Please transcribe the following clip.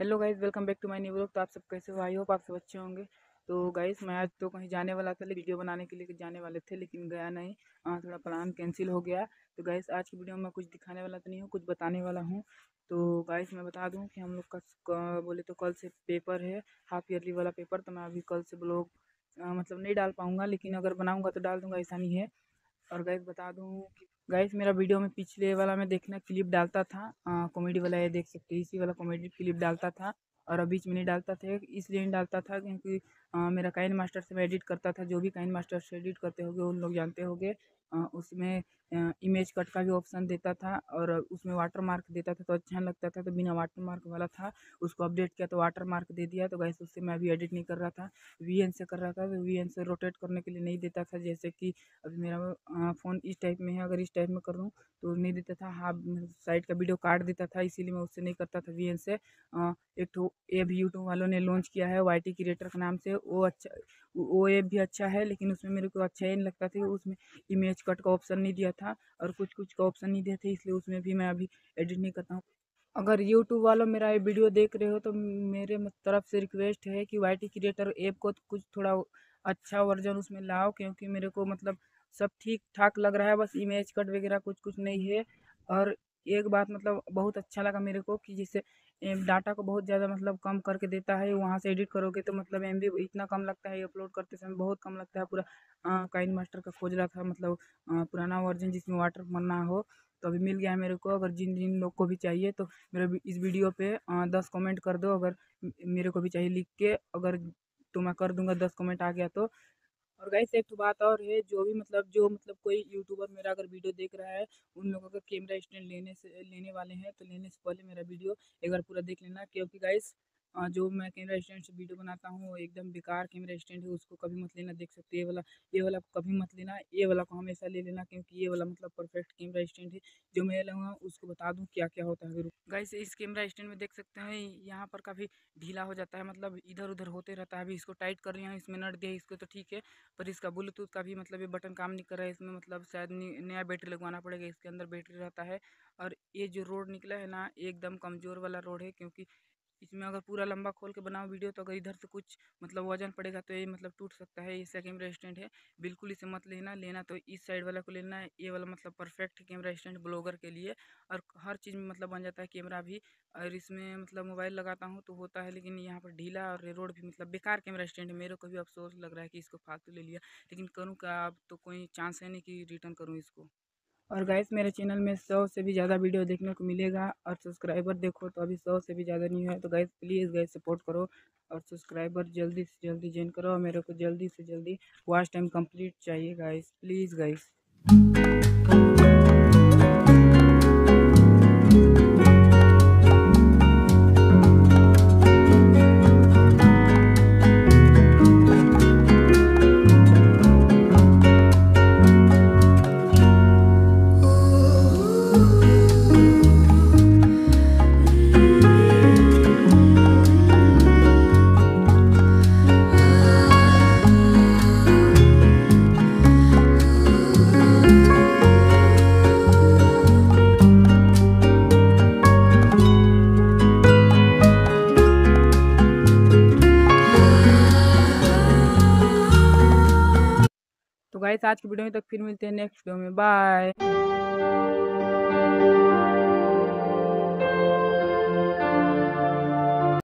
Hello guys welcome back to my new blog तो आप सब कैसे हो? आई होप आप सब अच्छे होंगे। तो गाइस मैं आज तो कहीं जाने वाला था वीडियो बनाने के लिए जाने वाले थे लेकिन गया नहीं। आ, थोड़ा प्लान कैंसिल हो गया। तो गाइस आज की वीडियो में कुछ दिखाने वाला तो नहीं हूँ कुछ बताने वाला हूँ। तो गाइस मैं बता दूँ कि हम लोग का बोले तो कल से पेपर है हाफ़ ईयरली वाला पेपर तो मैं अभी कल से ब्लॉग मतलब नहीं डाल पाऊँगा लेकिन अगर बनाऊँगा तो डाल दूँगा ऐसा नहीं है। और गाइस बता दूँ कि गाइस मेरा वीडियो में पिछले वाला में देखना क्लिप डालता था। कॉमेडी वाला ये देख सकते हैं, इसी वाला कॉमेडी क्लिप डालता था। और बीच में नहीं डालता था, इसलिए नहीं डालता था क्योंकि मेरा काइन मास्टर से मैं एडिट करता था, जो भी काइन मास्टर से एडिट करते होंगे, उन लोग जानते होंगे। उसमें इमेज कट का भी ऑप्शन देता था और उसमें वाटर मार्क देता था तो अच्छा लगता था तो बिना वाटर मार्क वाला था, उसको अपडेट किया तो वाटर मार्क दे दिया तो गैस उससे मैं अभी एडिट नहीं कर रहा था। वीएन से कर रहा था तो वी से रोटेट करने के लिए नहीं देता था, जैसे कि अभी मेरा फ़ोन इस टाइप में है, अगर इस टाइप में कर दूँ तो नहीं देता था, हाफ़, साइड का वीडियो काट देता था, इसीलिए मैं उससे नहीं करता था वीएन से। एक भी यूट्यूब वालों ने लॉन्च किया है वाई टी क्रिएटर के नाम से। वो अच्छा वो ऐप भी अच्छा है, लेकिन उसमें मेरे को अच्छा ही नहीं लगता था उसमें इमेज कट का ऑप्शन नहीं दिया था और कुछ कुछ का ऑप्शन नहीं दिया था, इसलिए उसमें भी मैं अभी एडिट नहीं करता हूँ। अगर यूट्यूब वालों मेरा ये वीडियो देख रहे हो तो मेरे तरफ़ से रिक्वेस्ट है कि वाई टी क्रिएटर ऐप को कुछ थोड़ा अच्छा वर्जन उसमें लाओ, क्योंकि मेरे को मतलब सब ठीक ठाक लग रहा है, बस इमेज कट वगैरह कुछ कुछ नहीं है। और एक बात मतलब बहुत अच्छा लगा मेरे को कि जिससे डाटा को बहुत ज़्यादा मतलब कम करके देता है, वहाँ से एडिट करोगे तो मतलब एम इतना कम लगता है, अपलोड करते समय बहुत कम लगता है, पूरा काइन मास्टर का खोज रहा था मतलब पुराना वर्जन जिसमें वाटर मरना हो तो अभी मिल गया है मेरे को, अगर जिन जिन लोग को भी चाहिए तो मेरे इस वीडियो पे दस कमेंट कर दो, अगर मेरे को भी चाहिए लिख के, अगर तो मैं कर दूँगा, दस कमेंट आ गया तो और गाइस एक तो बात और है, जो भी मतलब जो मतलब कोई यूट्यूबर मेरा अगर वीडियो देख रहा है, उन लोगों का कैमरा स्टैंड लेने से, लेने वाले हैं तो लेने से पहले मेरा वीडियो एक बार पूरा देख लेना, क्योंकि गाइस जो मैं कैमरा स्टैंड से वीडियो बनाता हूँ, वो एकदम बेकार कैमरा स्टैंड है, उसको कभी मत लेना, देख सकते ये वाला ये वाला कभी मत लेना, ये वाला को हमेशा ले लेना, क्योंकि ये वाला मतलब परफेक्ट कैमरा स्टैंड है। जो मैं लूँगा उसको बता दूँ क्या क्या होता है। गाइस, इस कैमरा स्टैंड में देख सकते हैं, यहाँ पर काफ़ी ढीला हो जाता है मतलब इधर उधर होते रहता है। अभी इसको टाइट कर हूँ, इसमें नट दिया इसको तो ठीक है, पर इसका ब्लूटूथ का भी मतलब ये बटन काम नहीं कर रहा है, इसमें मतलब शायद नया बैटरी लगवाना पड़ेगा, इसके अंदर बैटरी रहता है। और ये जो रोड निकला है ना एकदम कमज़ोर वाला रोड है, क्योंकि इसमें अगर पूरा लंबा खोल के बनाओ वीडियो तो अगर इधर से कुछ मतलब वज़न पड़ेगा तो ये मतलब टूट सकता है इसका कैमरा स्टैंड है। बिल्कुल इसे मत लेना लेना तो इस साइड वाला को लेना है, ये वाला मतलब परफेक्ट कैमरा स्टैंड ब्लॉगर के लिए। और हर चीज़ में मतलब बन जाता है कैमरा भी। और इसमें मतलब मोबाइल लगाता हूँ तो होता है, लेकिन यहाँ पर ढीला और रोड भी मतलब बेकार कैमरा स्टैंड है। मेरे को भी अफसोस लग रहा है कि इसको फालतू ले लिया। लेकिन करूँ क्या अब तो कोई चांस है नहीं कि रिटर्न करूँ इसको। और गाइस मेरे चैनल में सौ से भी ज़्यादा वीडियो देखने को मिलेगा और सब्सक्राइबर देखो तो अभी सौ से भी ज़्यादा नहीं है। तो गाइस प्लीज़ गाइस सपोर्ट करो और सब्सक्राइबर जल्दी से जल्दी ज्वाइन करो और मेरे को जल्दी से जल्दी वॉच टाइम कंप्लीट चाहिए गाइस प्लीज़ गाइस गाइस आज की वीडियो में तक फिर मिलते हैं नेक्स्ट वीडियो में। बाय